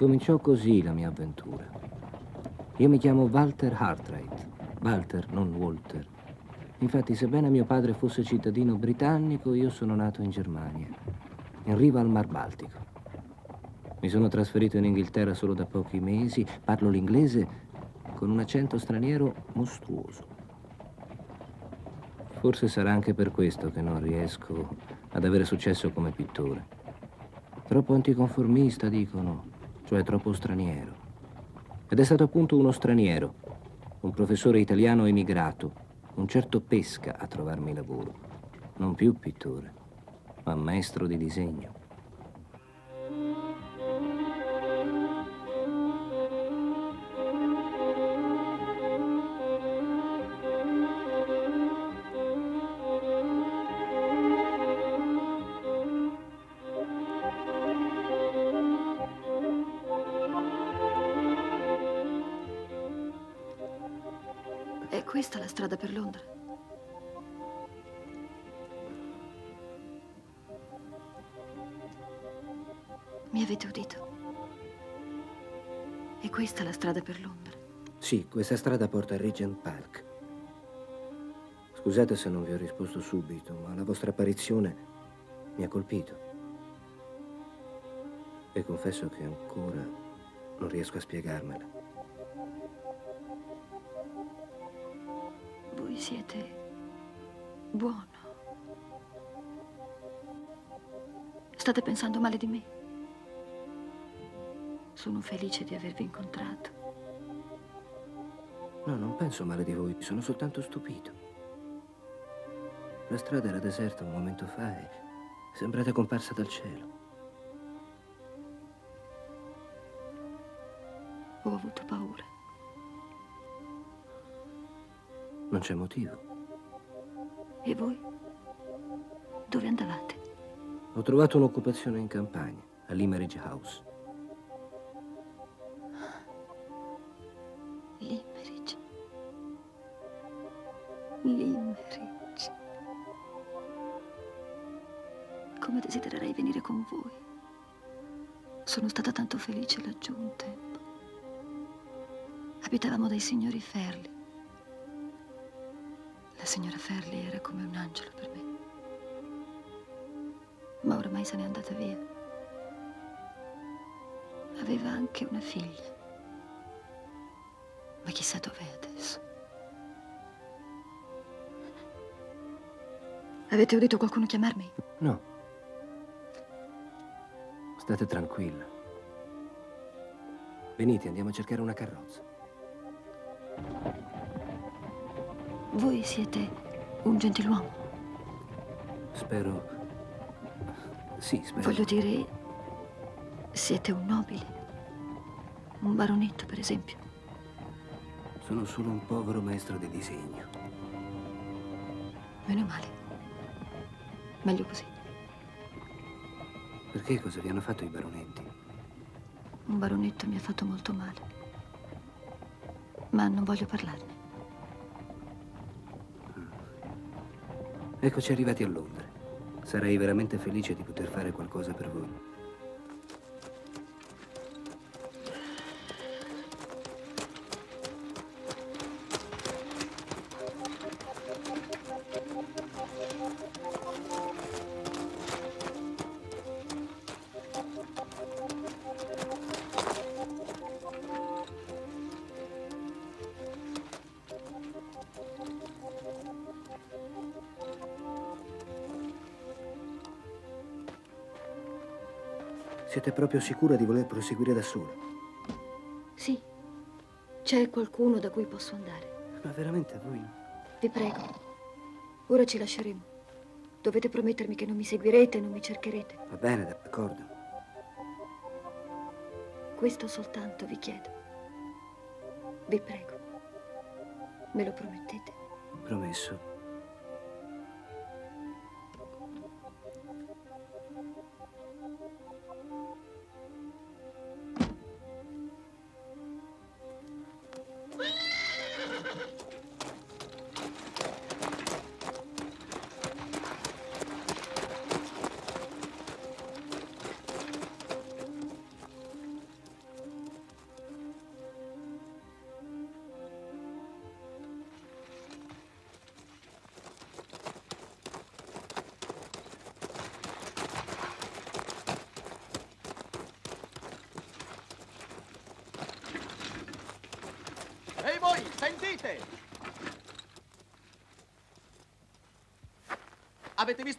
Incominciò così la mia avventura. Io mi chiamo Walter Hartright. Walter, non Walter. Infatti, sebbene mio padre fosse cittadino britannico, io sono nato in Germania, in riva al Mar Baltico. Mi sono trasferito in Inghilterra solo da pochi mesi, parlo l'inglese con un accento straniero mostruoso. Forse sarà anche per questo che non riesco ad avere successo come pittore. Troppo anticonformista, dicono, cioè troppo straniero. Ed è stato appunto uno straniero, un professore italiano emigrato, un certo pesca a trovarmi lavoro. Non più pittore, ma maestro di disegno. Sì, questa strada porta a Regent Park. Scusate se non vi ho risposto subito, ma la vostra apparizione mi ha colpito. E confesso che ancora non riesco a spiegarmela. siete buono. State pensando male di me. Sono felice di avervi incontrato. No, non penso male di voi, sono soltanto stupito. La strada era deserta un momento fa e sembrate comparsa dal cielo. Ho avuto paura. Non c'è motivo. E voi? Dove andavate? Ho trovato un'occupazione in campagna, a Limerick House. Signori Ferli signora Ferli era come un angelo per me. Ma ormai se n'è andata via. Aveva anche una figlia. Ma chissà dov'è adesso. Avete udito qualcuno chiamarmi? No. State tranquilla. Venite, andiamo a cercare una carrozza. Voi siete un gentiluomo. Spero... Sì, spero. Voglio dire, siete un nobile. Un baronetto, per esempio. Sono solo un povero maestro di disegno. Meno male. Meglio così. Perché cosa vi hanno fatto i baronetti? Un baronetto mi ha fatto molto male. Ma non voglio parlarne. Eccoci arrivati a Londra. Sarei veramente felice di poter fare qualcosa per voi. Siete proprio sicura di voler proseguire da sola? Sì. C'è qualcuno da cui posso andare. Ma veramente voi? Vi prego. Ora ci lasceremo. Dovete promettermi che non mi seguirete e non mi cercherete. Va bene, d'accordo. Questo soltanto vi chiedo. Vi prego. Me lo promettete? Promesso.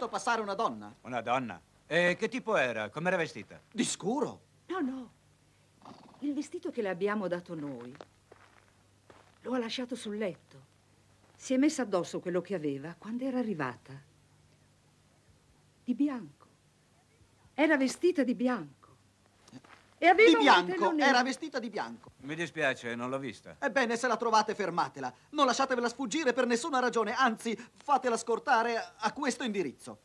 Passare una donna? Una donna? E che tipo era? Com'era vestita? Di scuro. No, no. Il vestito che le abbiamo dato noi lo ha lasciato sul letto. Si è messa addosso quello che aveva quando era arrivata. Di bianco. Era vestita di bianco. E aveva Di bianco. Era vestita di bianco. Mi dispiace, non l'ho vista. Ebbene, se la trovate, fermatela. Non lasciatevela sfuggire per nessuna ragione, anzi, fatela scortare a questo indirizzo.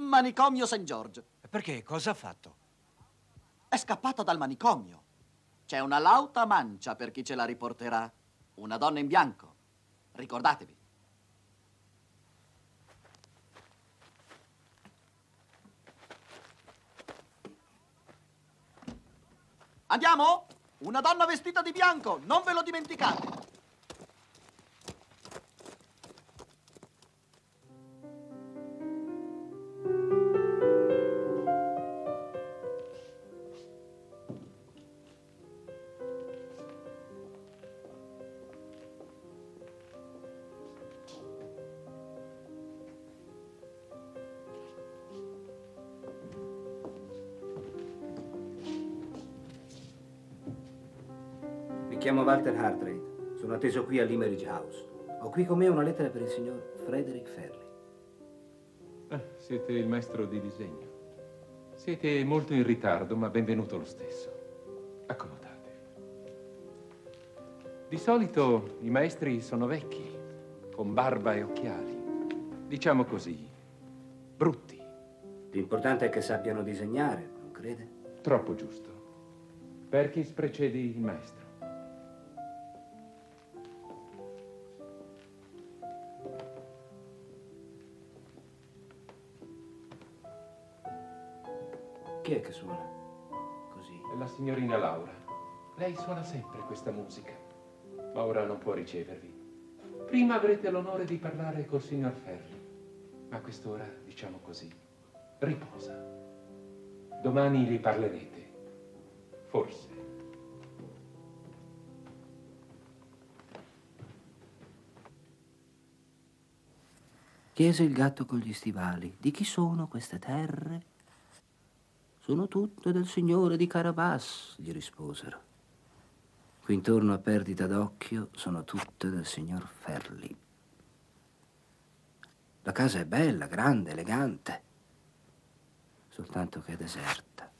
Manicomio St. George. Perché? Cosa ha fatto? È scappata dal manicomio. C'è una lauta mancia per chi ce la riporterà. Una donna in bianco. Ricordatevi. Andiamo? Una donna vestita di bianco, non ve lo dimenticate. Mi chiamo Walter Hartrade. Sono atteso qui all'Imeridge House. Ho qui con me una lettera per il signor Frederick Ferri. Siete il maestro di disegno. Siete molto in ritardo, ma benvenuto lo stesso. Accomodatevi. Di solito i maestri sono vecchi, con barba e occhiali. Diciamo così, brutti. L'importante è che sappiano disegnare, non crede? Troppo giusto. Perkins precede il maestro. Chi è che suona? Così. La signorina Laura. Lei suona sempre questa musica, ma ora non può ricevervi. Prima avrete l'onore di parlare col signor Ferri, ma a quest'ora, diciamo così, riposa. Domani gli parlerete. Forse. Chiese il gatto con gli stivali. Di chi sono queste terre? Sono tutte del signore di Carabas, gli risposero. Qui intorno a perdita d'occhio sono tutte del signor Ferli. La casa è bella, grande, elegante, soltanto che è deserta.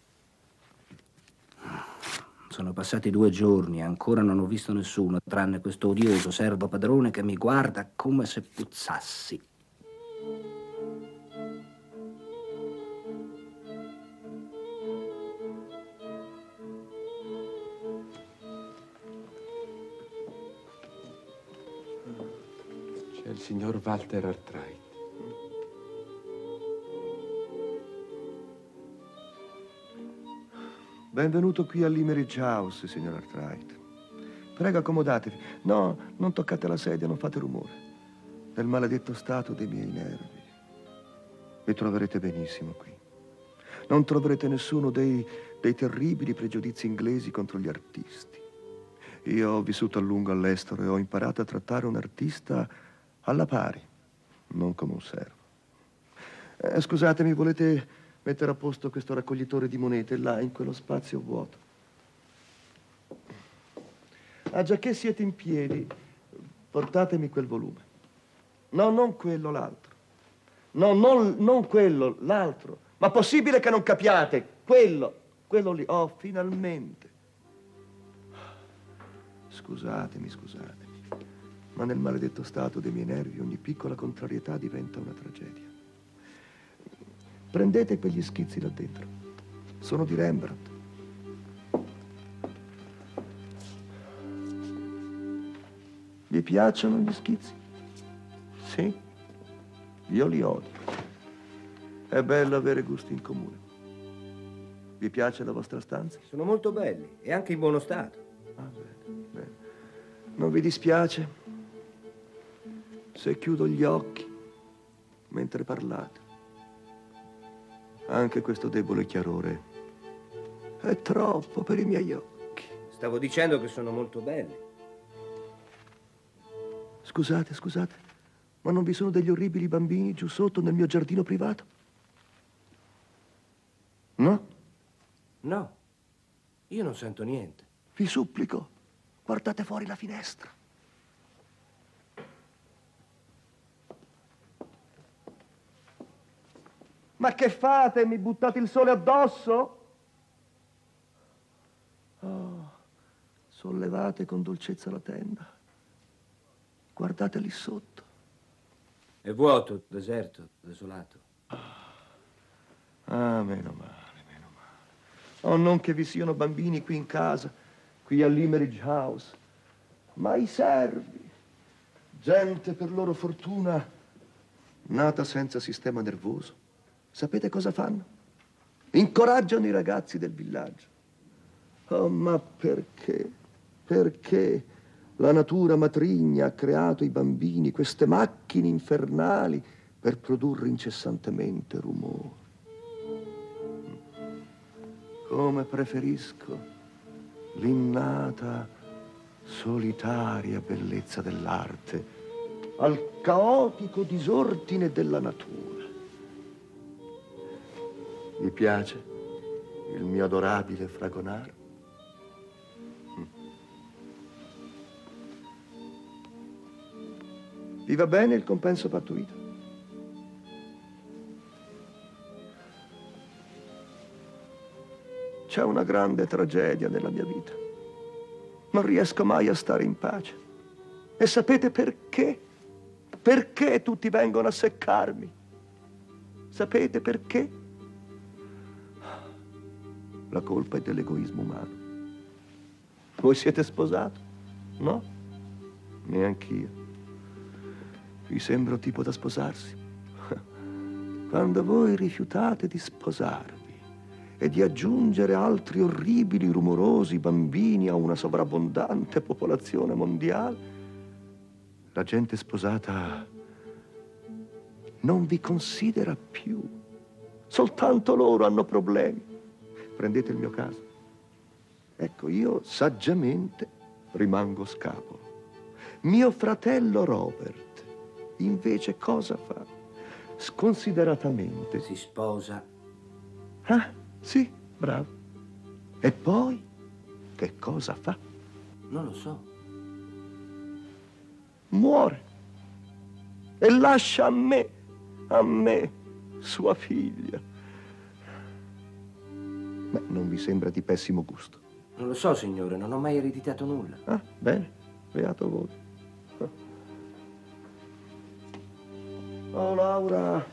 Sono passati due giorni e ancora non ho visto nessuno, tranne questo odioso servo padrone che mi guarda come se puzzassi. Signor Walter Artrai. Benvenuto qui all'Imeridge House, signor Artright. Prego, accomodatevi. No, non toccate la sedia, non fate rumore. Nel maledetto stato dei miei nervi. Vi troverete benissimo qui. Non troverete nessuno dei, dei terribili pregiudizi inglesi contro gli artisti. Io ho vissuto a lungo all'estero e ho imparato a trattare un artista alla pari, non come un servo. Eh, scusatemi, volete mettere a posto questo raccoglitore di monete là, in quello spazio vuoto? Ah, già che siete in piedi, portatemi quel volume. No, non quello, l'altro. No, non, non quello, l'altro. Ma possibile che non capiate? Quello, quello lì. Oh, finalmente. Scusatemi, scusatemi. Ma nel maledetto stato dei miei nervi ogni piccola contrarietà diventa una tragedia. Prendete quegli schizzi là dentro. Sono di Rembrandt. Vi piacciono gli schizzi? Sì? Io li odio. È bello avere gusti in comune. Vi piace la vostra stanza? Sono molto belli e anche in buono stato. Ah, bene, bene. Non vi dispiace se chiudo gli occhi mentre parlate? Anche questo debole chiarore è troppo per i miei occhi. Stavo dicendo che sono molto belli. Scusate, scusate, ma non vi sono degli orribili bambini giù sotto nel mio giardino privato? No? No, io non sento niente. Vi supplico, guardate fuori la finestra. Ma che fate? Mi buttate il sole addosso? Oh, sollevate con dolcezza la tenda. Guardate lì sotto. È vuoto, deserto, desolato. Ah, meno male, meno male. Oh, non che vi siano bambini qui in casa, qui a Limerick House, ma i servi, gente per loro fortuna nata senza sistema nervoso. Sapete cosa fanno? Incoraggiano i ragazzi del villaggio. Oh, ma perché? Perché la natura matrigna ha creato i bambini, queste macchine infernali, per produrre incessantemente rumore? Come preferisco l'innata, solitaria bellezza dell'arte al caotico disordine della natura. Vi piace il mio adorabile fragonaro? Vi va bene il compenso pattuito? C'è una grande tragedia nella mia vita. Non riesco mai a stare in pace. E sapete perché? Perché tutti vengono a seccarmi? Sapete perché? La colpa è dell'egoismo umano. Voi siete sposato? No? Neanch'io. Vi sembro tipo da sposarsi. Quando voi rifiutate di sposarvi e di aggiungere altri orribili, rumorosi bambini a una sovrabbondante popolazione mondiale, la gente sposata non vi considera più. Soltanto loro hanno problemi. Prendete il mio caso. Ecco, io saggiamente rimango scapolo. Mio fratello Robert, invece, cosa fa? Sconsideratamente. Si sposa. Ah, sì, bravo. E poi che cosa fa? Non lo so. Muore. E lascia a me, a me, sua figlia. Ma non vi sembra di pessimo gusto? Non lo so, signore, non ho mai ereditato nulla. Ah, bene, beato voi. Oh, Laura,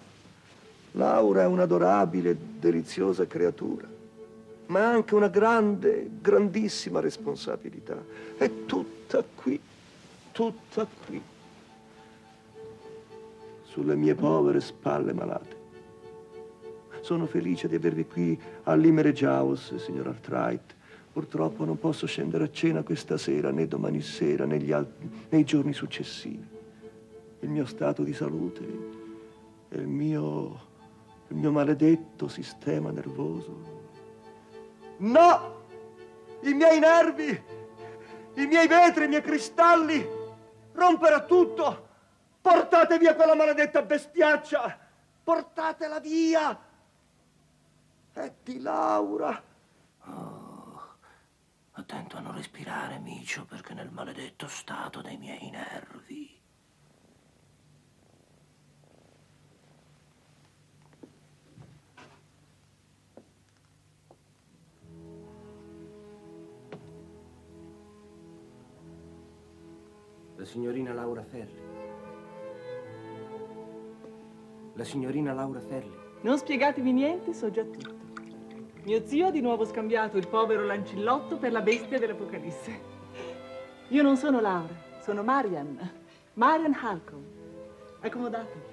Laura è un'adorabile, deliziosa creatura, ma ha anche una grande, grandissima responsabilità. È tutta qui, tutta qui, sulle mie povere spalle malate. Sono felice di avervi qui all'Imerage House, signor Artright. Purtroppo non posso scendere a cena questa sera, né domani sera, al- nei giorni successivi. Il mio stato di salute e il mio, il mio maledetto sistema nervoso. No! I miei nervi, i miei vetri, i miei cristalli, romperà tutto! Portate via quella maledetta bestiaccia! Portatela via! È di Laura! Attento a non respirare, micio, perché nel maledetto stato dei miei nervi. La signorina Laura Ferri. La signorina Laura Ferri. Non spiegatemi niente, so già tutto. Mio zio ha di nuovo scambiato il povero lancillotto per la bestia dell'Apocalisse. Io non sono Laura, sono Marian. Marian Halcomb. Accomodatevi.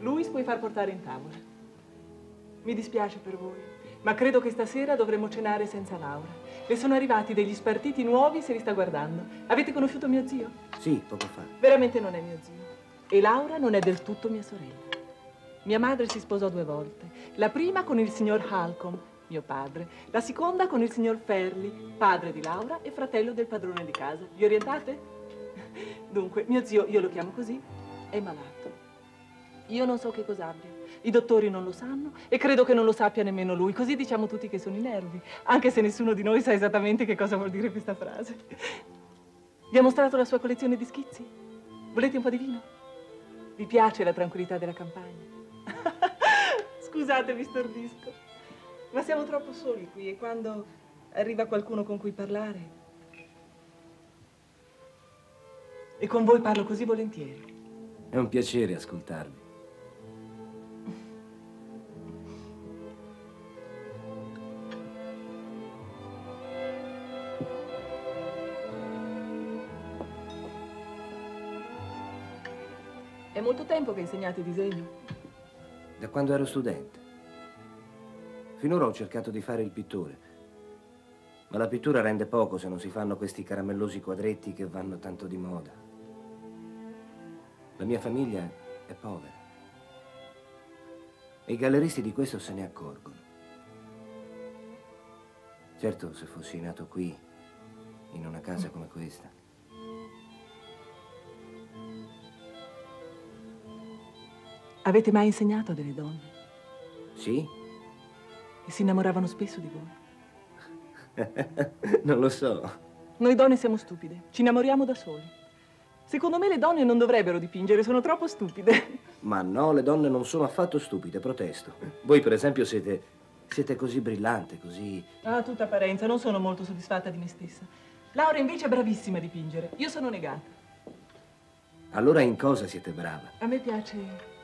Louis puoi far portare in tavola. Mi dispiace per voi, ma credo che stasera dovremo cenare senza Laura. Le sono arrivati degli spartiti nuovi se li sta guardando. Avete conosciuto mio zio? Sì, poco fa. Veramente non è mio zio. E Laura non è del tutto mia sorella. Mia madre si sposò due volte. La prima con il signor Halcomb mio padre. La seconda con il signor Ferli, padre di Laura e fratello del padrone di casa. Vi orientate? Dunque, mio zio, io lo chiamo così, è malato. Io non so che cosa abbia. I dottori non lo sanno e credo che non lo sappia nemmeno lui. Così diciamo tutti che sono i nervi, anche se nessuno di noi sa esattamente che cosa vuol dire questa frase. Vi ha mostrato la sua collezione di schizzi? Volete un po' di vino? Vi piace la tranquillità della campagna? Scusate, vi stordisco, ma siamo troppo soli qui e quando arriva qualcuno con cui parlare... E con voi parlo così volentieri. È un piacere ascoltarvi. È molto tempo che insegnate disegno? Da quando ero studente. Finora ho cercato di fare il pittore. Ma la pittura rende poco se non si fanno questi caramellosi quadretti che vanno tanto di moda. La mia famiglia è povera. E i galleristi di questo se ne accorgono. Certo, se fossi nato qui, in una casa come questa. Avete mai insegnato a delle donne? Sì? E si innamoravano spesso di voi? non lo so. Noi donne siamo stupide, ci innamoriamo da soli. Secondo me le donne non dovrebbero dipingere, sono troppo stupide. Ma no, le donne non sono affatto stupide, protesto. Voi, per esempio, siete, siete così brillante, così... Ah, tutta apparenza, non sono molto soddisfatta di me stessa. Laura invece è bravissima a dipingere, io sono negata. Allora in cosa siete brava? A me piace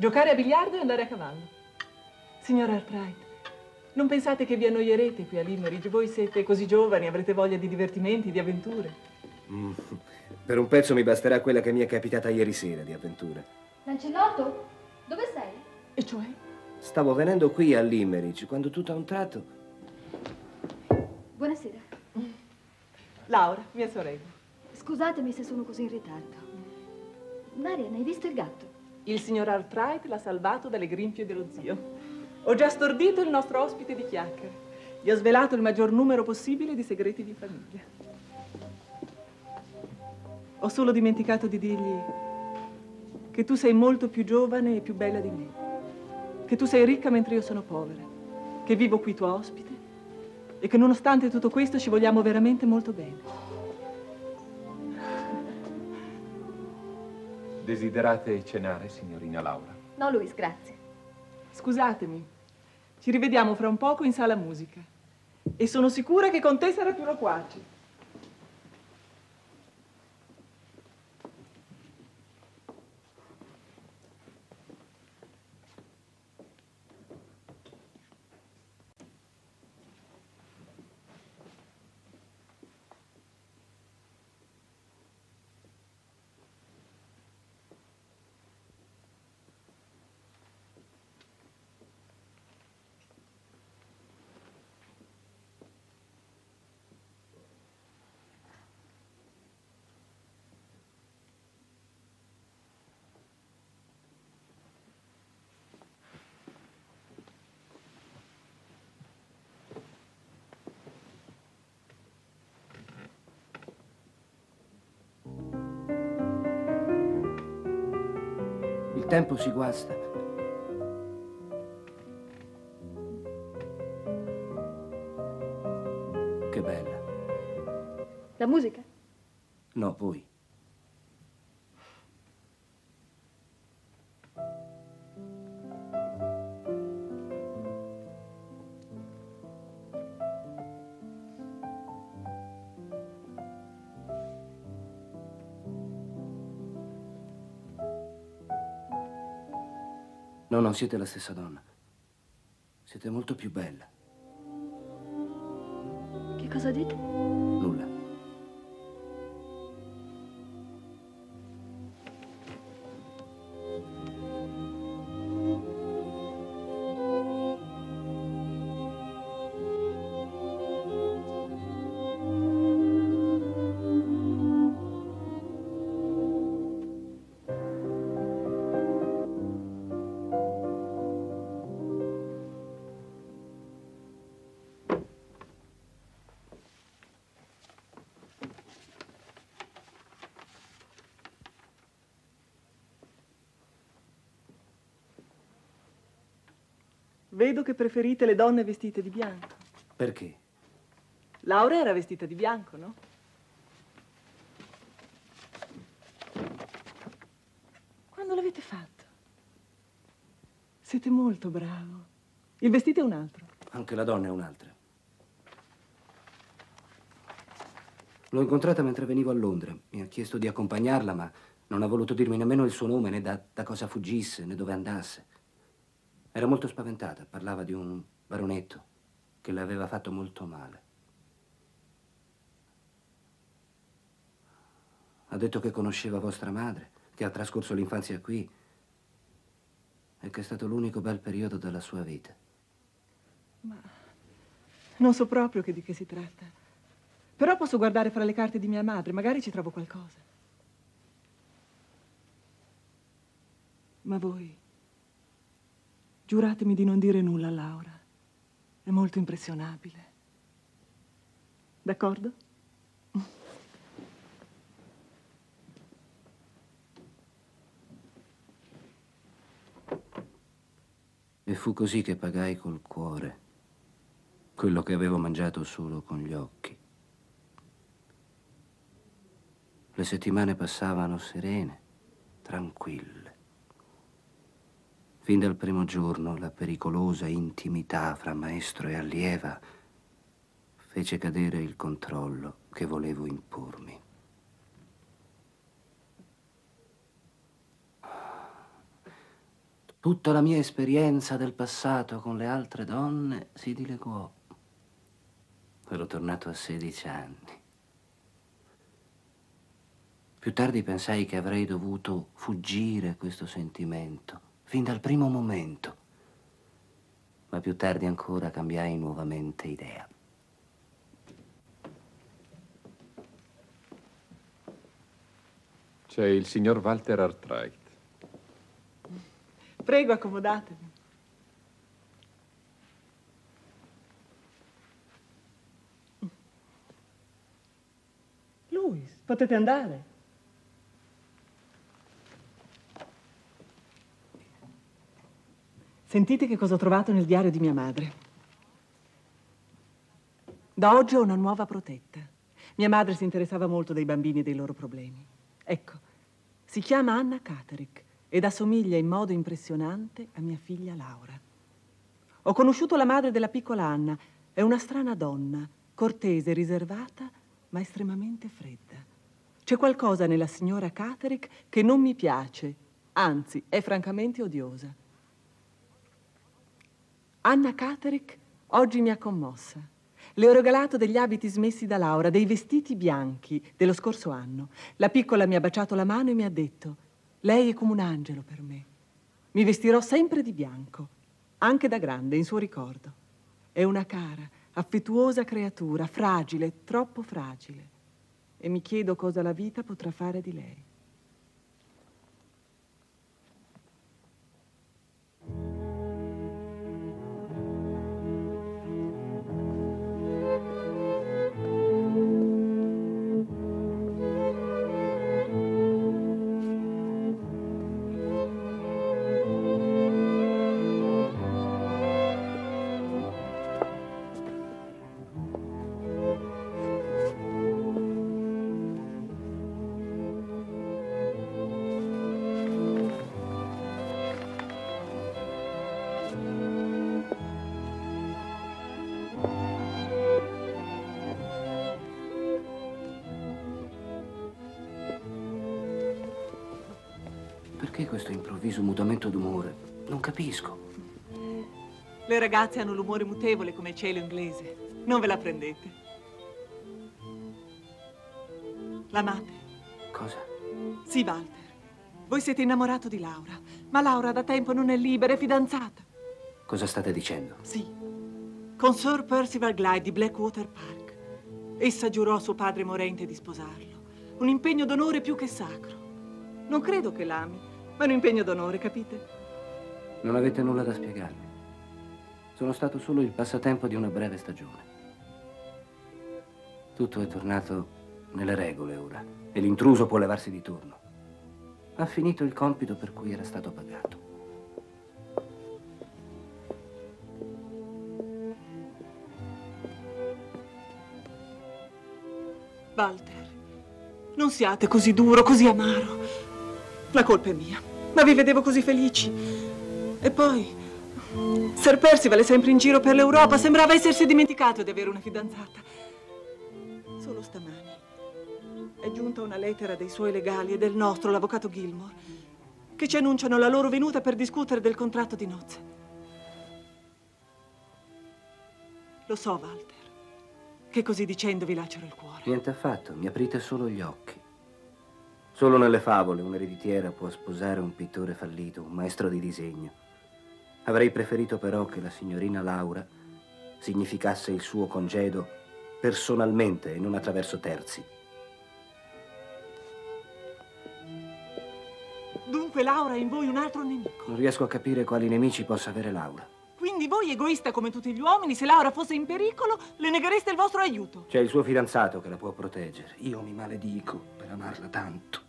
giocare a biliardo e andare a cavallo. Signora Artright, non pensate che vi annoierete qui a Limerick? Voi siete così giovani, avrete voglia di divertimenti, di avventure. Mm, per un pezzo mi basterà quella che mi è capitata ieri sera di avventure. Lancellotto, dove sei? E cioè? Stavo venendo qui a Limerick quando tutto a un tratto... Buonasera. Laura, mia sorella. Scusatemi se sono così in ritardo. Marian, hai visto il gatto? Il signor Artright l'ha salvato dalle grinfie dello zio. Ho già stordito il nostro ospite di chiacchiere. Gli ho svelato il maggior numero possibile di segreti di famiglia. Ho solo dimenticato di dirgli che tu sei molto più giovane e più bella di me, che tu sei ricca mentre io sono povera, che vivo qui tua ospite e che nonostante tutto questo ci vogliamo veramente molto bene. Desiderate cenare, signorina Laura? No, Luis, grazie. Scusatemi, ci rivediamo fra un poco in sala musica. E sono sicura che con te sarà più loquace. Tempo si guasta. Che bella. La musica? No, voi. No, non siete la stessa donna. Siete molto più bella. Che cosa dite? Vedo che preferite le donne vestite di bianco. Perché? Laura era vestita di bianco, no? Quando l'avete fatto? Siete molto bravo. Il vestito è un altro. Anche la donna è un'altra. L'ho incontrata mentre venivo a Londra. Mi ha chiesto di accompagnarla, ma non ha voluto dirmi nemmeno il suo nome, né da, da cosa fuggisse, né dove andasse. Era molto spaventata. Parlava di un baronetto che le aveva fatto molto male. Ha detto che conosceva vostra madre, che ha trascorso l'infanzia qui e che è stato l'unico bel periodo della sua vita. Ma non so proprio che di che si tratta. Però posso guardare fra le carte di mia madre, magari ci trovo qualcosa. Ma voi giuratemi di non dire nulla a Laura. È molto impressionabile. D'accordo? E fu così che pagai col cuore quello che avevo mangiato solo con gli occhi. Le settimane passavano serene, tranquille. Fin dal primo giorno la pericolosa intimità fra maestro e allieva fece cadere il controllo che volevo impormi. Tutta la mia esperienza del passato con le altre donne si dileguò. Ero tornato a 16 anni. Più tardi pensai che avrei dovuto fuggire questo sentimento, fin dal primo momento. Ma più tardi ancora cambiai nuovamente idea. C'è il signor Walter Artright. Prego, accomodatevi. Louis, potete andare. Sentite che cosa ho trovato nel diario di mia madre. Da oggi ho una nuova protetta. Mia madre si interessava molto dei bambini e dei loro problemi. Ecco, si chiama Anna Caterick ed assomiglia in modo impressionante a mia figlia Laura. Ho conosciuto la madre della piccola Anna. È una strana donna, cortese, riservata, ma estremamente fredda. C'è qualcosa nella signora Caterick che non mi piace, anzi, è francamente odiosa. Anna Caterick oggi mi ha commossa. Le ho regalato degli abiti smessi da Laura, dei vestiti bianchi dello scorso anno. La piccola mi ha baciato la mano e mi ha detto, lei è come un angelo per me. Mi vestirò sempre di bianco, anche da grande, in suo ricordo. È una cara, affettuosa creatura, fragile, troppo fragile. E mi chiedo cosa la vita potrà fare di lei. Questo improvviso mutamento d'umore? Non capisco. Le ragazze hanno l'umore mutevole come il cielo inglese. Non ve la prendete. L'amate? Cosa? Sì, Walter. Voi siete innamorato di Laura, ma Laura da tempo non è libera, è fidanzata. Cosa state dicendo? Sì, con Sir Percival Glyde di Blackwater Park. Essa giurò a suo padre morente di sposarlo. Un impegno d'onore più che sacro. Non credo che l'ami, ma è un impegno d'onore, capite? Non avete nulla da spiegarmi. Sono stato solo il passatempo di una breve stagione. Tutto è tornato nelle regole ora e l'intruso può levarsi di turno. Ha finito il compito per cui era stato pagato. Walter, non siate così duro, così amaro. La colpa è mia ma vi vedevo così felici. E poi, Sir Percival è sempre in giro per l'Europa, sembrava essersi dimenticato di avere una fidanzata. Solo stamani è giunta una lettera dei suoi legali e del nostro, l'avvocato Gilmore, che ci annunciano la loro venuta per discutere del contratto di nozze. Lo so, Walter, che così dicendo vi lacero il cuore. Niente affatto, mi aprite solo gli occhi. Solo nelle favole un'ereditiera può sposare un pittore fallito, un maestro di disegno. Avrei preferito però che la signorina Laura significasse il suo congedo personalmente e non attraverso terzi. Dunque Laura è in voi un altro nemico. Non riesco a capire quali nemici possa avere Laura. Quindi voi, egoista come tutti gli uomini, se Laura fosse in pericolo, le neghereste il vostro aiuto. C'è il suo fidanzato che la può proteggere. Io mi maledico per amarla tanto.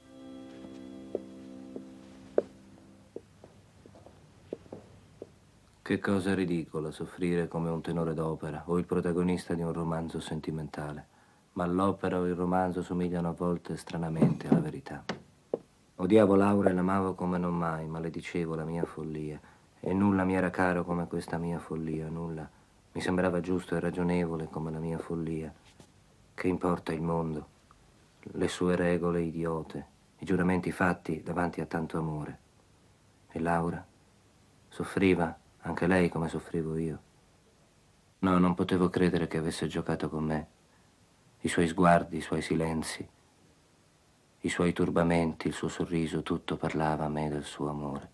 Che cosa ridicola soffrire come un tenore d'opera o il protagonista di un romanzo sentimentale. Ma l'opera o il romanzo somigliano a volte stranamente alla verità. Odiavo Laura e l'amavo come non mai, maledicevo la mia follia. E nulla mi era caro come questa mia follia, nulla. Mi sembrava giusto e ragionevole come la mia follia. Che importa il mondo, le sue regole idiote, i giuramenti fatti davanti a tanto amore. E Laura soffriva anche lei come soffrivo io. No, non potevo credere che avesse giocato con me. I suoi sguardi, i suoi silenzi, i suoi turbamenti, il suo sorriso, tutto parlava a me del suo amore.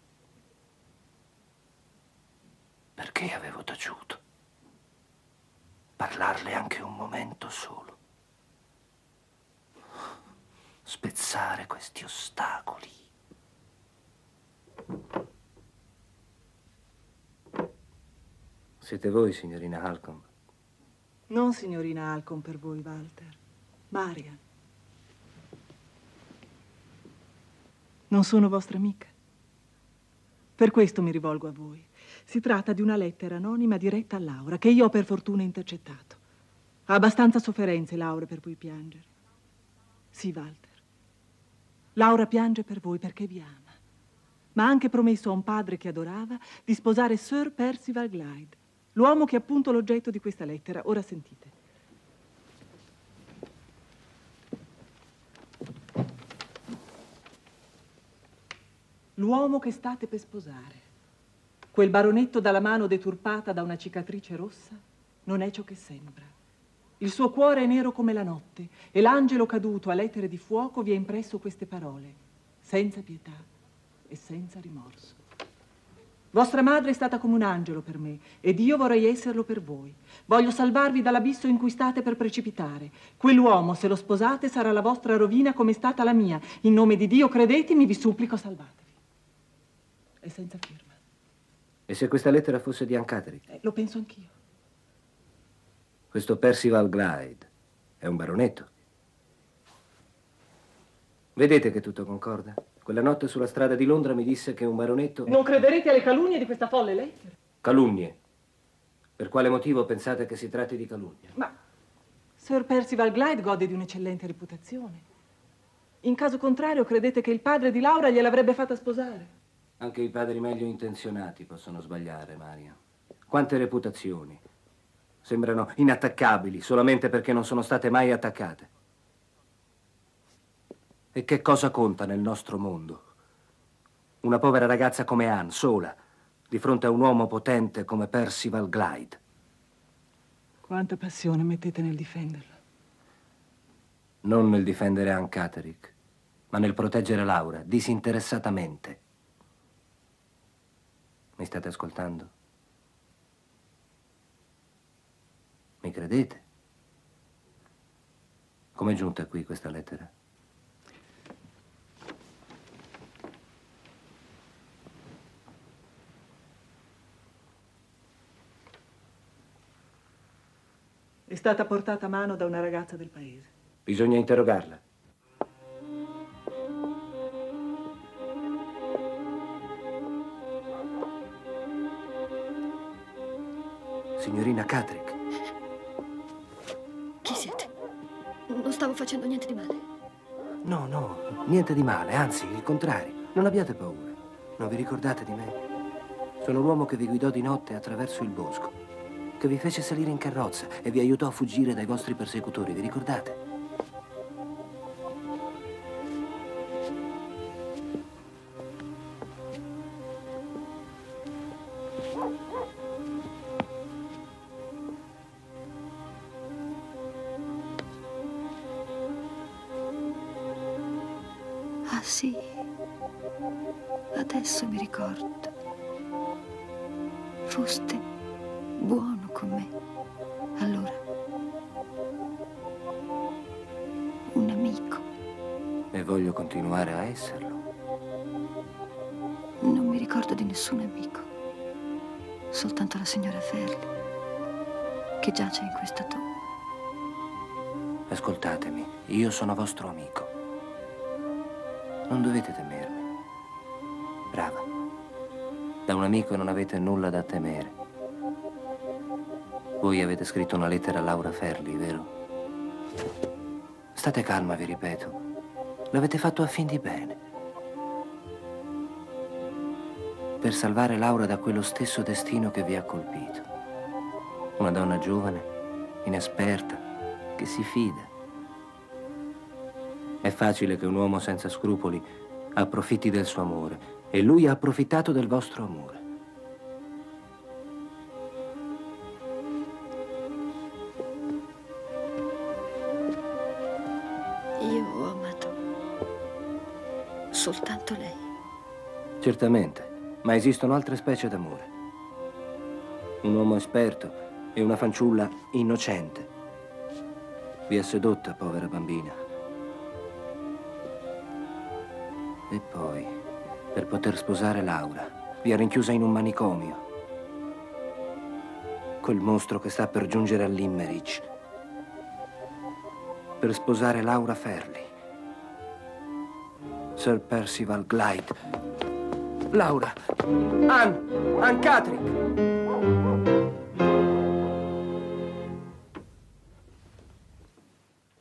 Perché avevo taciuto? Parlarle anche un momento solo. Spezzare questi ostacoli. Siete voi, signorina Halcombe? Non signorina Alcon per voi, Walter. Marian. Non sono vostra amica. Per questo mi rivolgo a voi. Si tratta di una lettera anonima diretta a Laura, che io ho per fortuna intercettato. Ha abbastanza sofferenze, Laura, per cui piangere. Sì, Walter. Laura piange per voi perché vi ama. Ma ha anche promesso a un padre che adorava di sposare Sir Percival Glyde, l'uomo che è appunto l'oggetto di questa lettera. Ora sentite. L'uomo che state per sposare, quel baronetto dalla mano deturpata da una cicatrice rossa, non è ciò che sembra. Il suo cuore è nero come la notte e l'angelo caduto a lettere di fuoco vi ha impresso queste parole, senza pietà e senza rimorso. Vostra madre è stata come un angelo per me ed io vorrei esserlo per voi. Voglio salvarvi dall'abisso in cui state per precipitare. Quell'uomo, se lo sposate, sarà la vostra rovina come è stata la mia. In nome di Dio, credetemi, vi supplico, salvatevi. È senza firma. E se questa lettera fosse di Ancateri? Eh, lo penso anch'io. Questo Percival Glyde è un baronetto. Vedete che tutto concorda? Quella notte sulla strada di Londra mi disse che un baronetto... Non crederete alle calunnie di questa folle lettera? Calunnie. Per quale motivo pensate che si tratti di calunnia? Ma Sir Percival Glyde gode di un'eccellente reputazione. In caso contrario, credete che il padre di Laura gliel'avrebbe fatta sposare? Anche i padri meglio intenzionati possono sbagliare, Maria. Quante reputazioni. Sembrano inattaccabili solamente perché non sono state mai attaccate. E che cosa conta nel nostro mondo? Una povera ragazza come Anne, sola, di fronte a un uomo potente come Percival Glyde. Quanta passione mettete nel difenderla. Non nel difendere Anne Catterick, ma nel proteggere Laura, disinteressatamente. Mi state ascoltando? Mi credete? Come è giunta qui questa lettera? Stata portata a mano da una ragazza del paese. Bisogna interrogarla. Signorina Catrick, Chi siete? Non stavo facendo niente di male. No, no, niente di male, anzi, il contrario. Non abbiate paura. Non vi ricordate di me? Sono l'uomo che vi guidò di notte attraverso il bosco, che vi fece salire in carrozza e vi aiutò a fuggire dai vostri persecutori, vi ricordate? Signora Ferli, che giace in questa tomba. Ascoltatemi, io sono vostro amico. Non dovete temermi. Brava. Da un amico non avete nulla da temere. Voi avete scritto una lettera a Laura Ferli, vero? State calma, vi ripeto. L'avete fatto a fin di bene. Per salvare Laura da quello stesso destino che vi ha colpito. Una donna giovane, inesperta, che si fida. È facile che un uomo senza scrupoli approfitti del suo amore e lui ha approfittato del vostro amore. Io ho amato soltanto lei. Certamente, ma esistono altre specie d'amore. Un uomo esperto e una fanciulla innocente. Vi ha sedotta, povera bambina. E poi, per poter sposare Laura, vi ha rinchiusa in un manicomio. Quel mostro che sta per giungere a Limmerich. Per sposare Laura Ferli. Sir Percival Glyde. Laura! Ann! Ann Catrick!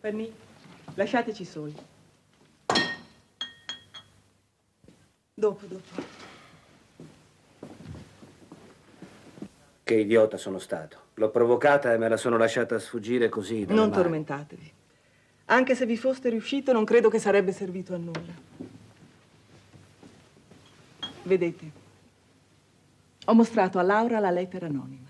Fanny, lasciateci soli. Dopo, dopo. Che idiota sono stato. L'ho provocata e me la sono lasciata sfuggire così. Non mani. tormentatevi. Anche se vi foste riuscito, non credo che sarebbe servito a nulla. Vedete, ho mostrato a Laura la lettera anonima.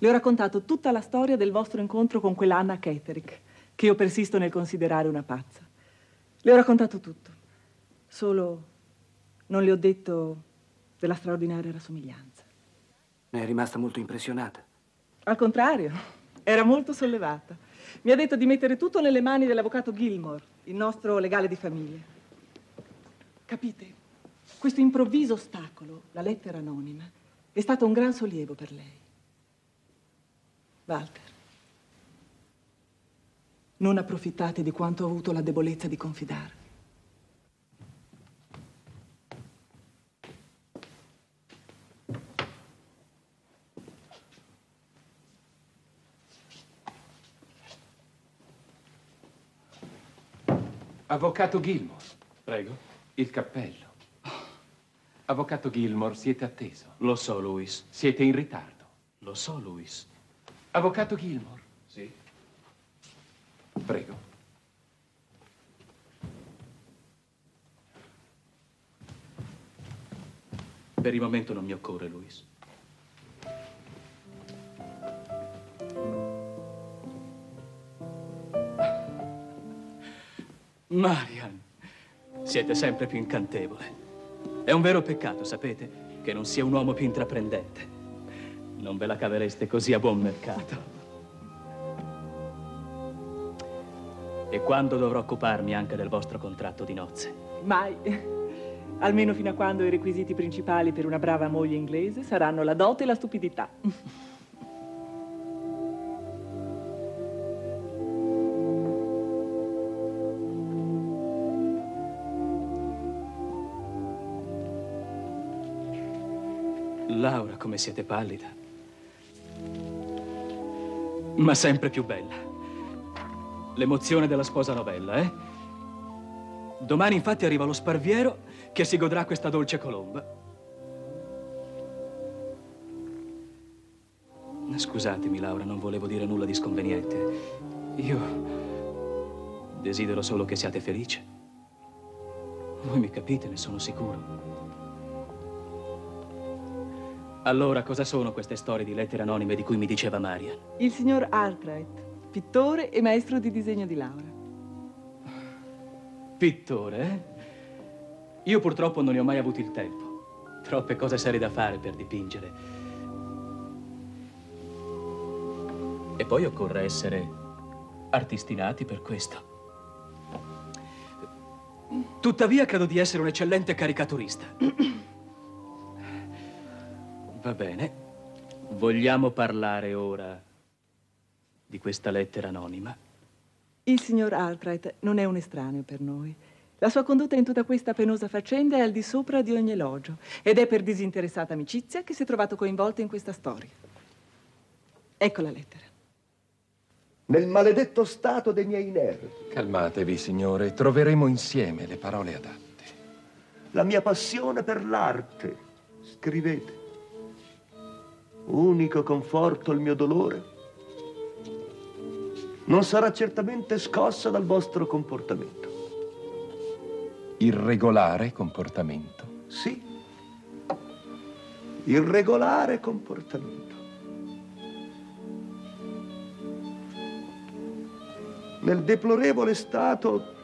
Le ho raccontato tutta la storia del vostro incontro con quella Anna Ketterick, che io persisto nel considerare una pazza. Le ho raccontato tutto. Solo non le ho detto della straordinaria rassomiglianza. Ne è rimasta molto impressionata. Al contrario, era molto sollevata. Mi ha detto di mettere tutto nelle mani dell'avvocato Gilmore, il nostro legale di famiglia. Capite? Questo improvviso ostacolo, la lettera anonima, è stato un gran sollievo per lei. Walter, non approfittate di quanto ho avuto la debolezza di confidarvi. Avvocato Gilmore. Prego. Il cappello. Avvocato Gilmore, siete atteso. Lo so, Luis. Siete in ritardo. Lo so, Luis. Avvocato Gilmore. Sì. Prego. Per il momento non mi occorre, Luis. Marian, siete sempre più incantevole. È un vero peccato, sapete, che non sia un uomo più intraprendente. Non ve la cavereste così a buon mercato. E quando dovrò occuparmi anche del vostro contratto di nozze? Mai. Almeno fino a quando i requisiti principali per una brava moglie inglese saranno la dote e la stupidità. Come siete pallida. Ma sempre più bella. L'emozione della sposa novella, eh? Domani infatti arriva lo sparviero che si godrà questa dolce colomba. Scusatemi, Laura, non volevo dire nulla di sconveniente. Io desidero solo che siate felice. Voi mi capite, ne sono sicuro. Allora, cosa sono queste storie di lettere anonime di cui mi diceva Marian? Il signor Arkwright, pittore e maestro di disegno di Laura. Pittore? Io purtroppo non ne ho mai avuto il tempo. Troppe cose serie da fare per dipingere. E poi occorre essere artisti nati per questo. Tuttavia credo di essere un eccellente caricaturista. Va bene. Vogliamo parlare ora di questa lettera anonima? Il signor Albright non è un estraneo per noi. La sua condotta in tutta questa penosa faccenda è al di sopra di ogni elogio ed è per disinteressata amicizia che si è trovato coinvolto in questa storia. Ecco la lettera nel maledetto stato dei miei nervi. Calmatevi, signore, troveremo insieme le parole adatte. La mia passione per l'arte, scrivete. Unico conforto il mio dolore. Non sarà certamente scossa dal vostro comportamento. Irregolare comportamento? Sì. Irregolare comportamento. nel deplorevole stato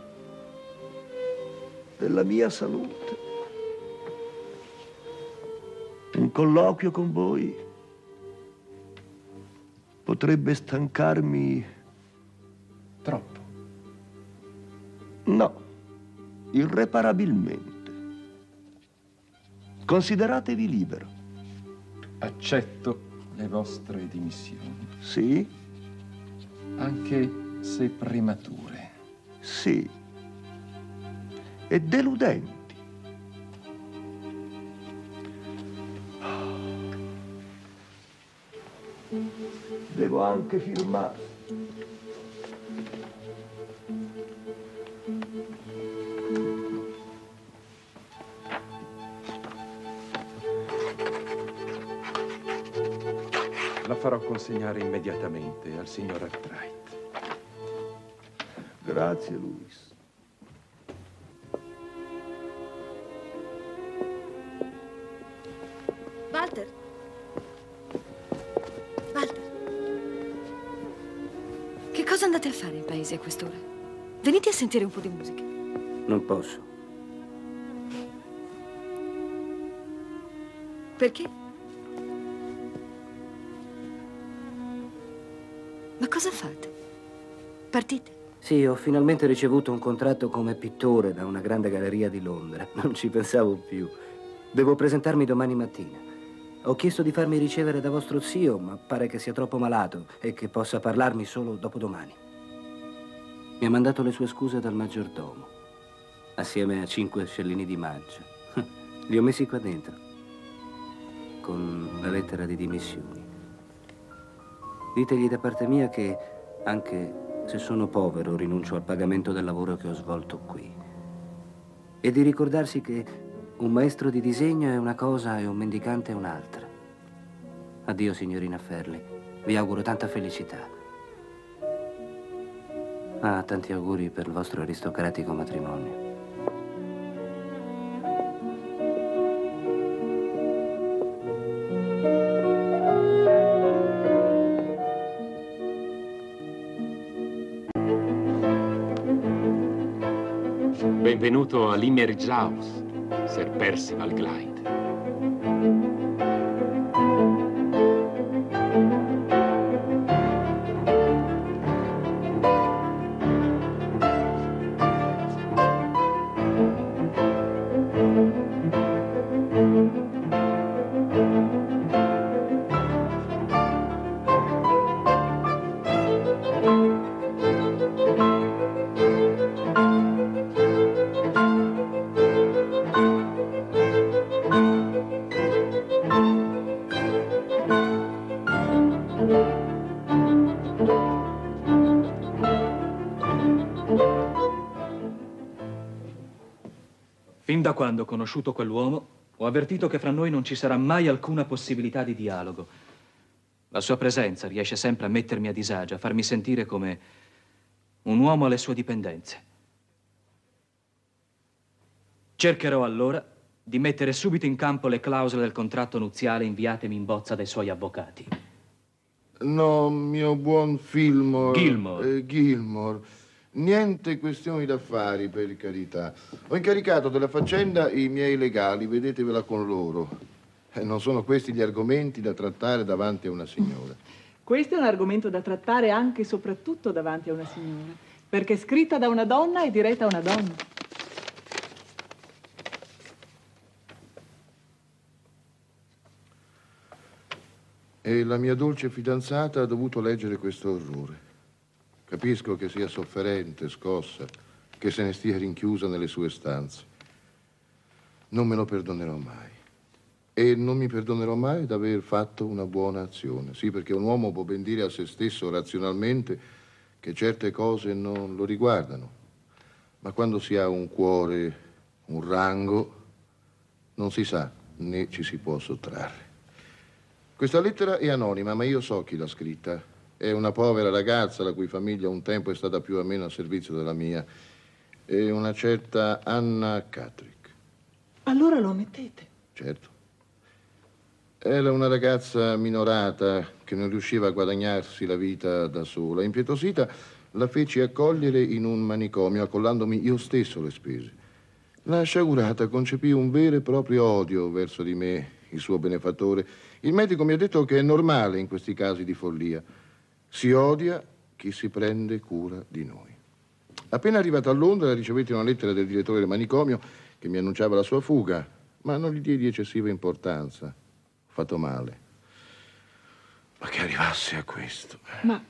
della mia salute. Un colloquio con voi potrebbe stancarmi troppo. No, irreparabilmente. Consideratevi libero. Accetto le vostre dimissioni. Sì? Anche se premature. Sì. E deludenti. Devo anche firmare. La farò consegnare immediatamente al signor Artrai. Grazie, Luis. Andate a fare in paese a quest'ora? Venite a sentire un po' di musica. Non posso. Perché? Ma cosa fate? Partite? Sì, ho finalmente ricevuto un contratto come pittore da una grande galleria di Londra. Non ci pensavo più. Devo presentarmi domani mattina. Ho chiesto di farmi ricevere da vostro zio, ma pare che sia troppo malato e che possa parlarmi solo dopodomani. Mi ha mandato le sue scuse dal maggiordomo, assieme a cinque scellini di mancia. Li ho messi qua dentro, con la lettera di dimissioni. Ditegli da parte mia che anche se sono povero, rinuncio al pagamento del lavoro che ho svolto qui. E di ricordarsi che un maestro di disegno è una cosa e un mendicante è un'altra. Addio, signorina Ferli. Vi auguro tanta felicità. Ah, tanti auguri per il vostro aristocratico matrimonio. Benvenuto a Limerick House, Sir Percival Glyde. Quando ho conosciuto quell'uomo, ho avvertito che fra noi non ci sarà mai alcuna possibilità di dialogo. La sua presenza riesce sempre a mettermi a disagio, a farmi sentire come un uomo alle sue dipendenze. Cercherò allora di mettere subito in campo le clausole del contratto nuziale inviatemi in bozza dai suoi avvocati. No, mio buon Fillmore. Gilmore. Eh, Gilmore. Niente questioni d'affari, per carità. Ho incaricato della faccenda i miei legali, vedetevela con loro. Eh, non sono questi gli argomenti da trattare davanti a una signora. Questo è un argomento da trattare anche e soprattutto davanti a una signora, perché è scritta da una donna e diretta a una donna. E la mia dolce fidanzata ha dovuto leggere questo orrore. Capisco che sia sofferente, scossa, che se ne stia rinchiusa nelle sue stanze. Non me lo perdonerò mai. E non mi perdonerò mai d'aver fatto una buona azione. Sì, perché un uomo può ben dire a se stesso razionalmente che certe cose non lo riguardano. Ma quando si ha un cuore, un rango, non si sa né ci si può sottrarre. Questa lettera è anonima, ma io so chi l'ha scritta. È una povera ragazza la cui famiglia un tempo è stata più o meno a servizio della mia. È una certa Anna Catrick. Allora lo ammettete. Certo. Era una ragazza minorata che non riusciva a guadagnarsi la vita da sola. Impietosita, la feci accogliere in un manicomio, accollandomi io stesso le spese. La sciagurata concepì un vero e proprio odio verso di me, il suo benefattore. Il medico mi ha detto che è normale in questi casi di follia. Si odia chi si prende cura di noi. Appena arrivata a Londra ricevetti una lettera del direttore del manicomio che mi annunciava la sua fuga, ma non gli diedi eccessiva importanza. Ho fatto male. Ma che arrivasse a questo. Ma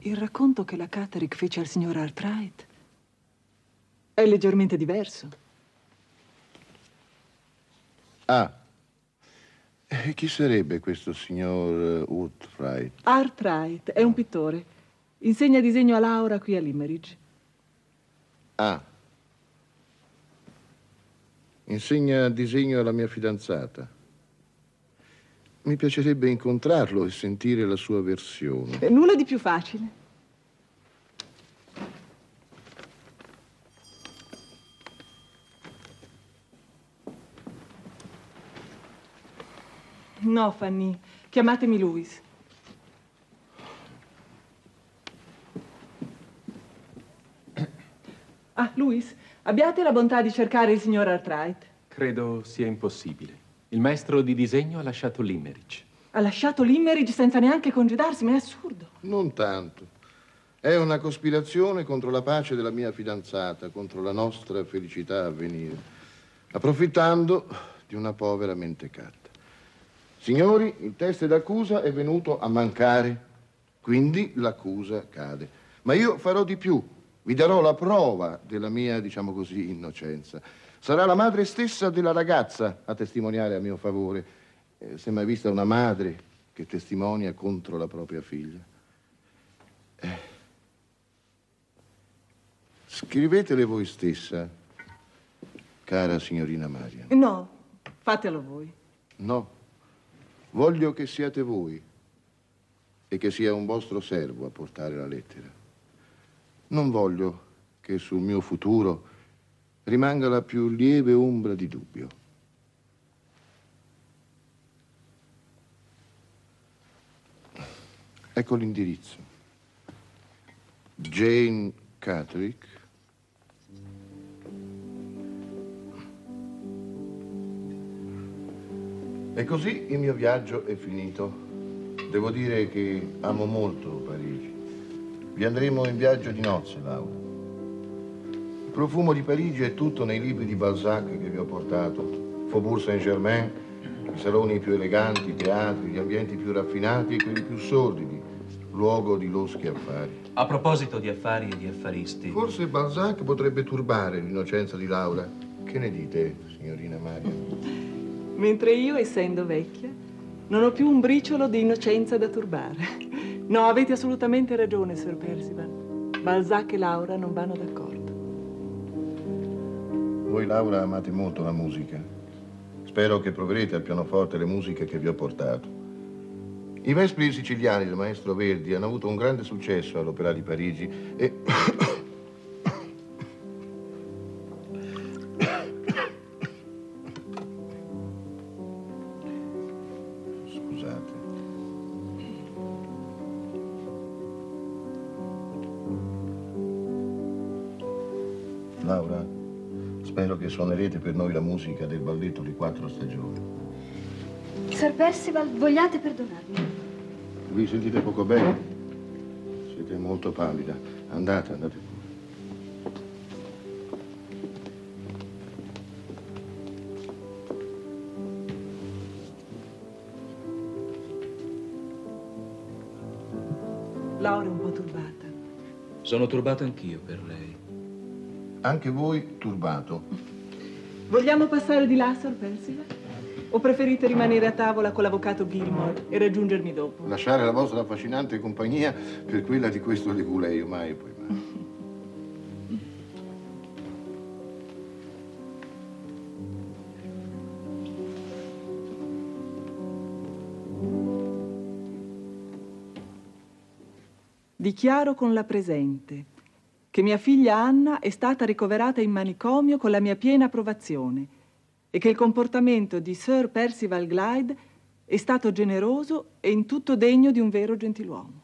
il racconto che la Catterick fece al signor Artright è leggermente diverso. Ah. E chi sarebbe questo signor uh, Woodfright? Artright è un pittore. Insegna disegno a Laura qui a Limerick. Ah. Insegna disegno alla mia fidanzata. Mi piacerebbe incontrarlo e sentire la sua versione. È nulla di più facile. No, Fanny, chiamatemi Louis. Ah, Louis, abbiate la bontà di cercare il signor Artright. Credo sia impossibile. Il maestro di disegno ha lasciato Limerick. Ha lasciato Limerick senza neanche congedarsi, ma è assurdo. Non tanto. È una cospirazione contro la pace della mia fidanzata, contro la nostra felicità a venire, approfittando di una povera mentecatta. Signori, il test d'accusa è venuto a mancare, quindi l'accusa cade. Ma io farò di più. Vi darò la prova della mia, diciamo così, innocenza. Sarà la madre stessa della ragazza a testimoniare a mio favore. Eh, è mai vista una madre che testimonia contro la propria figlia? Eh. Scrivetele voi stessa, cara signorina Marian. No, fatelo voi. No, voglio che siate voi e che sia un vostro servo a portare la lettera. Non voglio che sul mio futuro rimanga la più lieve ombra di dubbio. Ecco l'indirizzo. Jane Catrick. E così il mio viaggio è finito. Devo dire che amo molto Parigi. Vi andremo in viaggio di nozze, Laura. Il profumo di Parigi è tutto nei libri di Balzac che vi ho portato. Faubourg Saint-Germain, i saloni più eleganti, i teatri, gli ambienti più raffinati e quelli più sordidi, luogo di loschi affari. A proposito di affari e di affaristi. Forse Balzac potrebbe turbare l'innocenza di Laura. Che ne dite, signorina Maria? Mentre io, essendo vecchia, non ho più un briciolo di innocenza da turbare. No, avete assolutamente ragione, Sir Percival. Balzac e Laura non vanno d'accordo. Voi, Laura, amate molto la musica. Spero che proverete al pianoforte le musiche che vi ho portato. I Vespri siciliani del maestro Verdi hanno avuto un grande successo all'Opera di Parigi e... suonerete per noi la musica del balletto di quattro stagioni. Sir Percival, vogliate perdonarmi. Vi sentite poco bene? Siete molto pallida. Andate, andate pure. Laura è un po' turbata. Sono turbato anch'io per lei. Anche voi turbato. Vogliamo passare di là, Sir Percival? O preferite rimanere a tavola con l'avvocato Gilmore e raggiungermi dopo? Lasciare la vostra affascinante compagnia per quella di questo leguleio, mai e poi mai. Dichiaro con la presente che mia figlia Anna è stata ricoverata in manicomio con la mia piena approvazione e che il comportamento di Sir Percival Glyde è stato generoso e in tutto degno di un vero gentiluomo.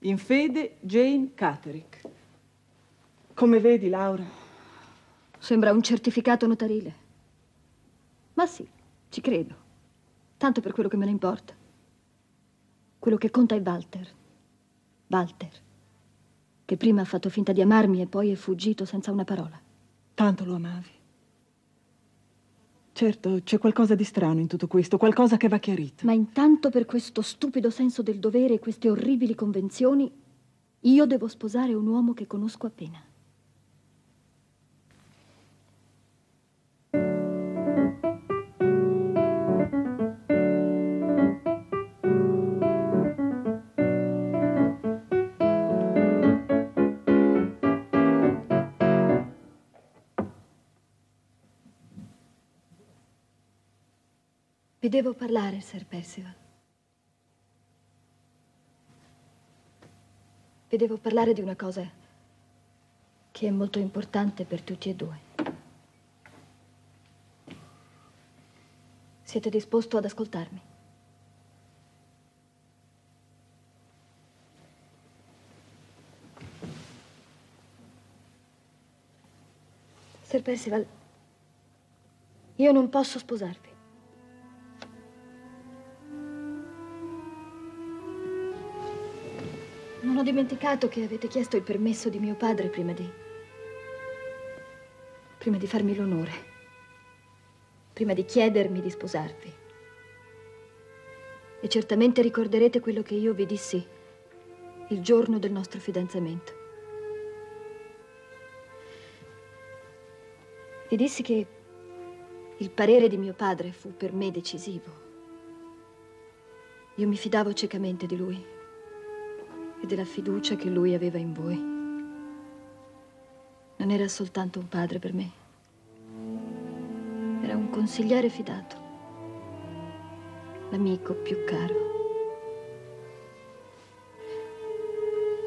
In fede, Jane Catterick. Come vedi, Laura? Sembra un certificato notarile. Ma sì, ci credo. Tanto per quello che me ne importa. Quello che conta è Walter. Walter. Che prima ha fatto finta di amarmi e poi è fuggito senza una parola. Tanto lo amavi. Certo, c'è qualcosa di strano in tutto questo, qualcosa che va chiarito. Ma intanto per questo stupido senso del dovere e queste orribili convenzioni, io devo sposare un uomo che conosco appena. Vi devo parlare, Sir Percival. Vi devo parlare di una cosa che è molto importante per tutti e due. Siete disposto ad ascoltarmi? Sir Percival, io non posso sposarvi. Dimenticato che avete chiesto il permesso di mio padre prima di... prima di farmi l'onore. Prima di chiedermi di sposarvi. E certamente ricorderete quello che io vi dissi il giorno del nostro fidanzamento. Vi dissi che il parere di mio padre fu per me decisivo. Io mi fidavo ciecamente di lui e della fiducia che lui aveva in voi. Non era soltanto un padre per me, era un consigliere fidato, l'amico più caro.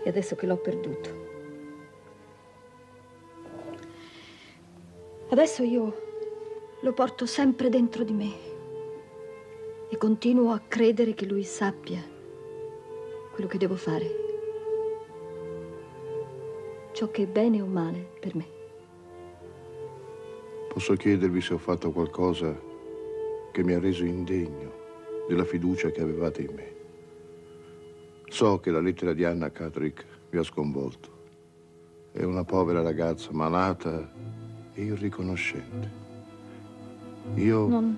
E adesso che l'ho perduto, adesso io lo porto sempre dentro di me e continuo a credere che lui sappia quello che devo fare. Ciò che è bene o male per me. Posso chiedervi se ho fatto qualcosa che mi ha reso indegno della fiducia che avevate in me. So che la lettera di Anna Catrick vi ha sconvolto. È una povera ragazza malata e irriconoscente. Io... Non,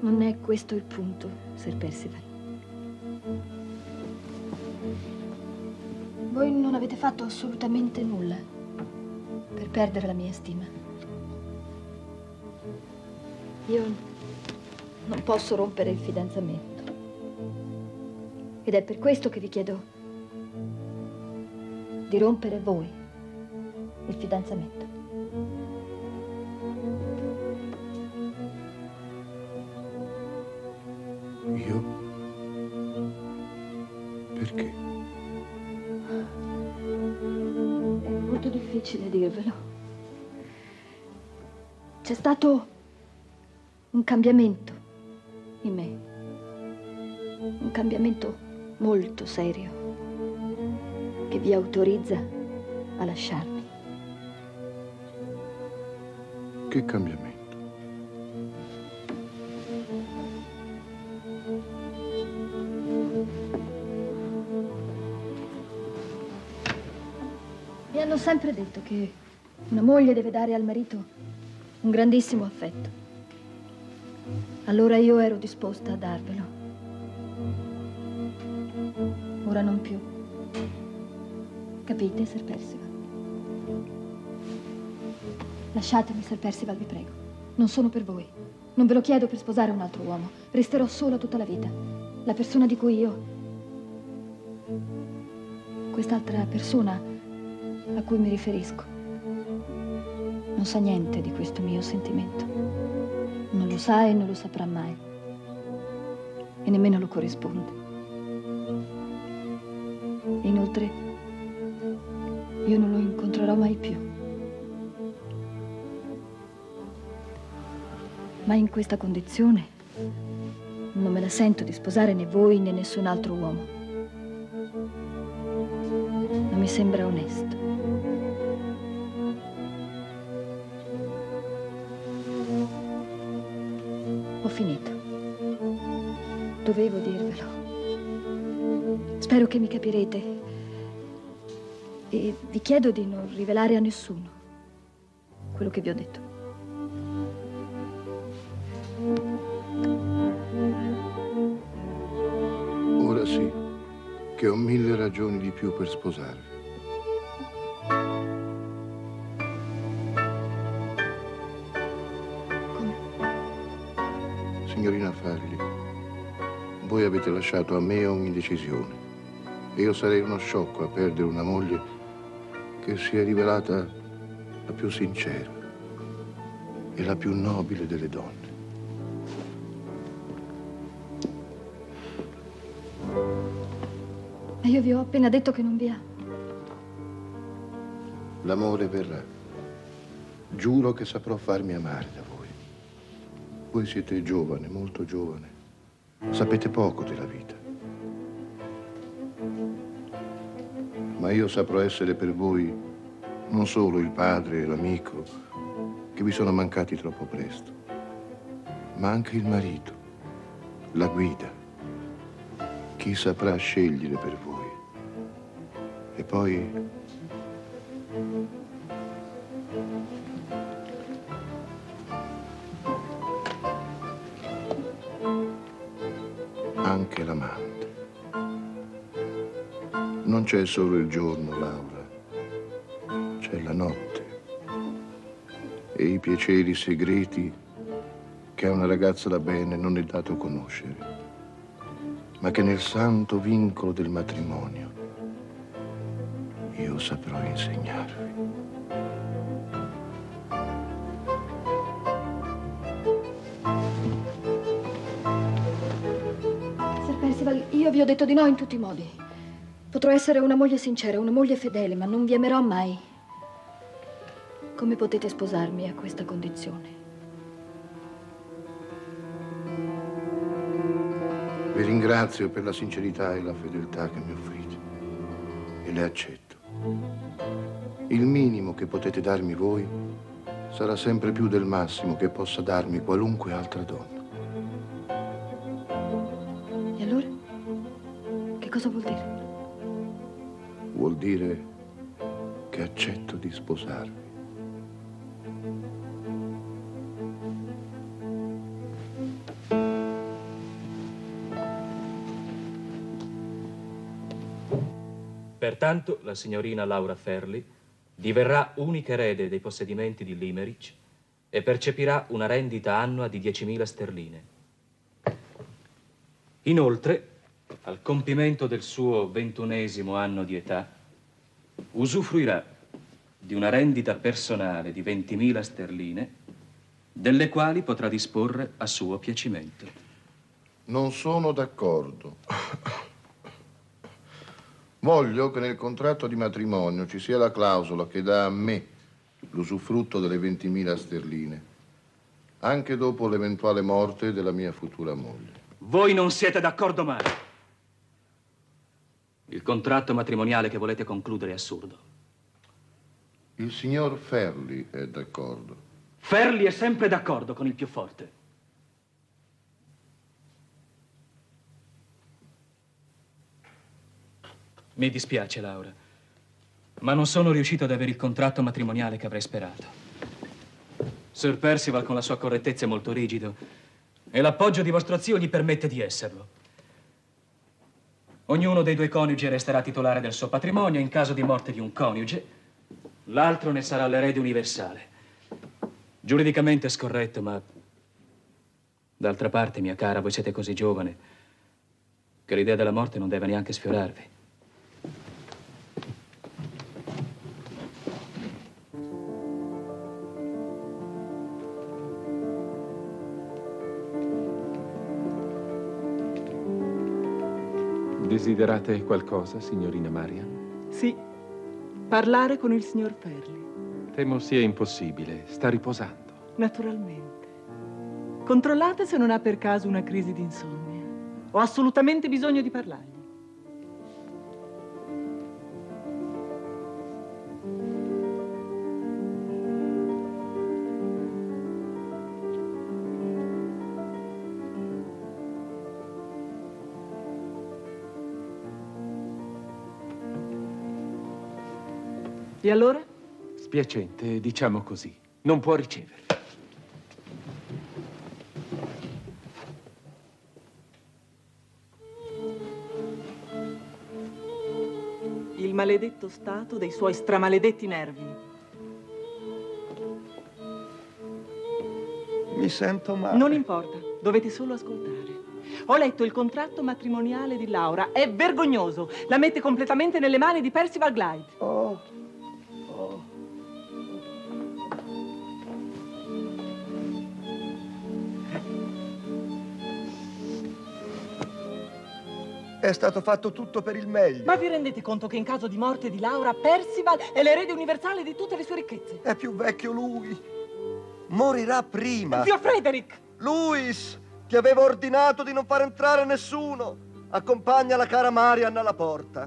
non è questo il punto, Sir Percival. Voi non avete fatto assolutamente nulla per perdere la mia stima. Io non posso rompere il fidanzamento. Ed è per questo che vi chiedo di rompere voi il fidanzamento. Io? Perché? È molto difficile dirvelo. C'è stato un cambiamento in me. Un cambiamento molto serio che vi autorizza a lasciarmi. Che cambiamento? Sempre detto che una moglie deve dare al marito un grandissimo affetto. Allora io ero disposta a darvelo. Ora non più. Capite, Sir Percival? Lasciatemi, Sir Percival, vi prego. Non sono per voi. Non ve lo chiedo per sposare un altro uomo. Resterò sola tutta la vita. La persona di cui io... Quest'altra persona a cui mi riferisco non sa niente di questo mio sentimento. Non lo sa e non lo saprà mai. E nemmeno lo corrisponde. E inoltre io non lo incontrerò mai più. Ma in questa condizione non me la sento di sposare né voi né nessun altro uomo. Non mi sembra onesto. Dovevo dirvelo. Spero che mi capirete. E vi chiedo di non rivelare a nessuno quello che vi ho detto. Ora sì, che ho mille ragioni di più per sposarvi. Signorina Farley, voi avete lasciato a me ogni decisione. E io sarei uno sciocco a perdere una moglie che si è rivelata la più sincera e la più nobile delle donne. Ma io vi ho appena detto che non vi ha. L'amore verrà. Giuro che saprò farmi amare da voi. Voi siete giovane, molto giovane. Sapete poco della vita. Ma io saprò essere per voi non solo il padre e l'amico che vi sono mancati troppo presto, ma anche il marito, la guida, chi saprà scegliere per voi. E poi c'è solo il giorno, Laura, c'è la notte e i piaceri segreti che a una ragazza da bene non è dato conoscere, ma che nel santo vincolo del matrimonio io saprò insegnarvi. Sir Percival, io vi ho detto di no in tutti i modi. Potrò essere una moglie sincera, una moglie fedele, ma non vi amerò mai. Come potete sposarmi a questa condizione? Vi ringrazio per la sincerità e la fedeltà che mi offrite e le accetto. Il minimo che potete darmi voi sarà sempre più del massimo che possa darmi qualunque altra donna. E allora? Che cosa vuol dire? Vuol dire che accetto di sposarvi. Pertanto la signorina Laura Ferli diverrà unica erede dei possedimenti di Limerick e percepirà una rendita annua di 10.000 sterline. Inoltre, al compimento del suo ventunesimo anno di età, usufruirà di una rendita personale di 20.000 sterline, delle quali potrà disporre a suo piacimento. Non sono d'accordo. Voglio che nel contratto di matrimonio ci sia la clausola che dà a me l'usufrutto delle 20.000 sterline, anche dopo l'eventuale morte della mia futura moglie. Voi non siete d'accordo mai. Il contratto matrimoniale che volete concludere è assurdo. Il signor Ferli è d'accordo. Ferli è sempre d'accordo con il più forte. Mi dispiace, Laura, ma non sono riuscito ad avere il contratto matrimoniale che avrei sperato. Sir Percival, con la sua correttezza, è molto rigido e l'appoggio di vostro zio gli permette di esserlo. Ognuno dei due coniugi resterà titolare del suo patrimonio in caso di morte di un coniuge, l'altro ne sarà l'erede universale. Giuridicamente è scorretto, ma d'altra parte, mia cara, voi siete così giovane che l'idea della morte non deve neanche sfiorarvi. Desiderate qualcosa, signorina Maria? Sì, parlare con il signor Ferli. Temo sia impossibile. Sta riposando. Naturalmente. Controllate se non ha per caso una crisi di insonnia. Ho assolutamente bisogno di parlargli. E allora? Spiacente, diciamo così. Non può riceverli. Il maledetto stato dei suoi stramaledetti nervi. Mi sento male. Non importa, dovete solo ascoltare. Ho letto il contratto matrimoniale di Laura. È vergognoso. La mette completamente nelle mani di Percival Glyde. Oh, oh. È stato fatto tutto per il meglio. Ma vi rendete conto che in caso di morte di Laura, Percival è l'erede universale di tutte le sue ricchezze? È più vecchio lui. Morirà prima. Zio Frederick! Luis, ti avevo ordinato di non far entrare nessuno. Accompagna la cara Marian alla porta.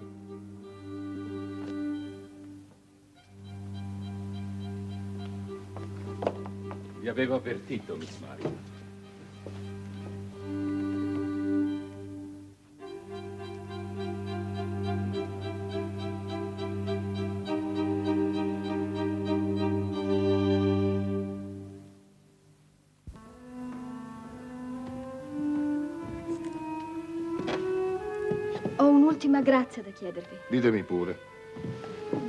Vi avevo avvertito, Miss Maria. Un'ultima grazia da chiedervi. Ditemi pure.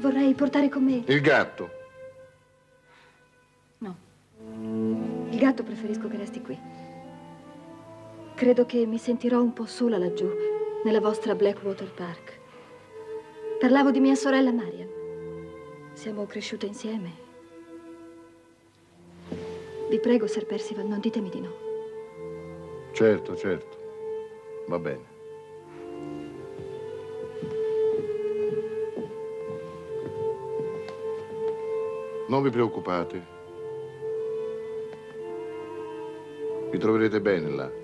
Vorrei portare con me. Il gatto. No. Il gatto preferisco che resti qui. Credo che mi sentirò un po' sola laggiù, nella vostra Blackwater Park. Parlavo di mia sorella Marian. Siamo cresciute insieme. Vi prego, Sir Percival, non ditemi di no. Certo, certo. Va bene. Non vi preoccupate. Vi troverete bene là.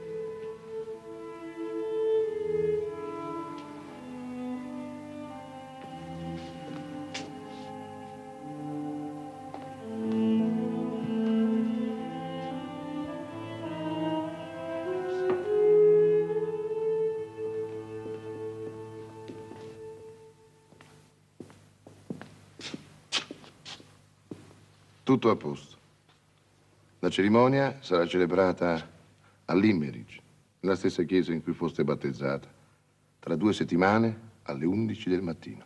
Tutto a posto. La cerimonia sarà celebrata a Limerick, nella stessa chiesa in cui foste battezzata, tra due settimane alle 11 del mattino.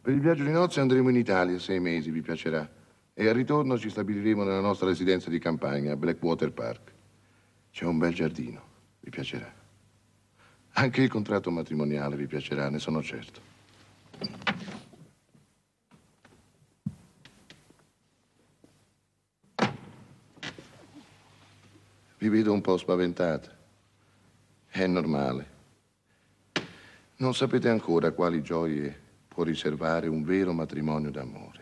Per il viaggio di nozze andremo in Italia sei mesi, vi piacerà. E al ritorno ci stabiliremo nella nostra residenza di campagna, Blackwater Park. C'è un bel giardino, vi piacerà. Anche il contratto matrimoniale vi piacerà, ne sono certo. Vedo un po' spaventata. È normale. Non sapete ancora quali gioie può riservare un vero matrimonio d'amore.